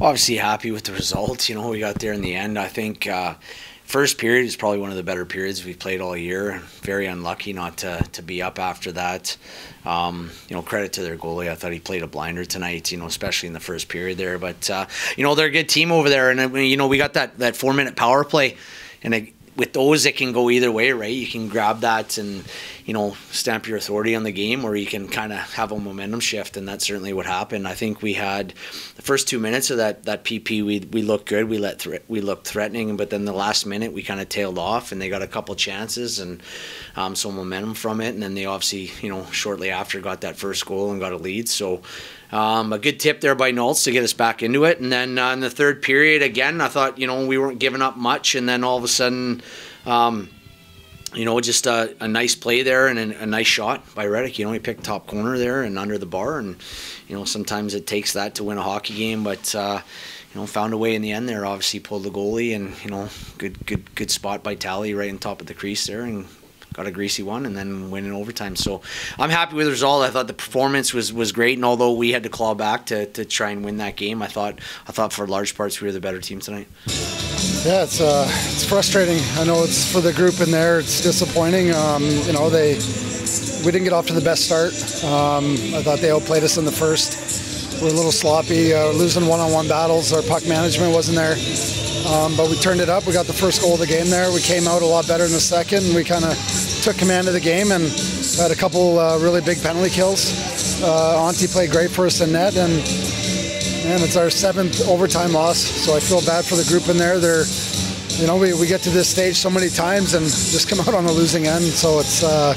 Obviously happy with the result. You know, we got there in the end. I think uh, first period is probably one of the better periods we've played all year. Very unlucky not to, to be up after that. Um, you know, credit to their goalie. I thought he played a blinder tonight. You know, especially in the first period there. But uh, you know, they're a good team over there, and uh, you know, we got that that four minute power play, and it, with those it can go either way, right? You can grab that and you know stamp your authority on the game, or you can kind of have a momentum shift, and that's certainly what happened. I think we had the first two minutes of that that PP, we we looked good, we let we looked threatening, but then the last minute we kind of tailed off, and they got a couple chances and um, some momentum from it, and then they obviously you know shortly after got that first goal and got a lead, so. Um, a good tip there by Nolts to get us back into it. And then uh, in the third period, again, I thought, you know, we weren't giving up much. And then all of a sudden, um, you know, just a, a, nice play there and a, a, nice shot by Reddick. You know, he picked top corner there and under the bar. And, you know, sometimes it takes that to win a hockey game. But, uh, you know, found a way in the end there. Obviously pulled the goalie and, you know, good good good spot by Tally right on top of the crease there and got a greasy one and then win in overtime. So I'm happy with the result. I thought the performance was, was great, and although we had to claw back to, to try and win that game, I thought I thought for large parts we were the better team tonight. Yeah, it's uh, it's frustrating. I know it's for the group in there. It's disappointing. Um, you know, they we didn't get off to the best start. Um, I thought they outplayed us in the first. We're a little sloppy, uh, losing one-on-one battles. Our puck management wasn't there. Um, but we turned it up. We got the first goal of the game there. We came out a lot better in the second. We kind of took command of the game and had a couple uh, really big penalty kills. Uh, Auntie played great for us in net, and man, it's our seventh overtime loss. So I feel bad for the group in there. They're, you know, we, we get to this stage so many times and just come out on the losing end. So it's uh,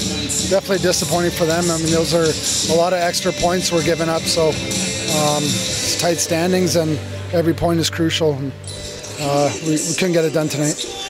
definitely disappointing for them. I mean, those are a lot of extra points we're giving up. So um, it's tight standings, and every point is crucial. Uh, we, we couldn't get it done tonight.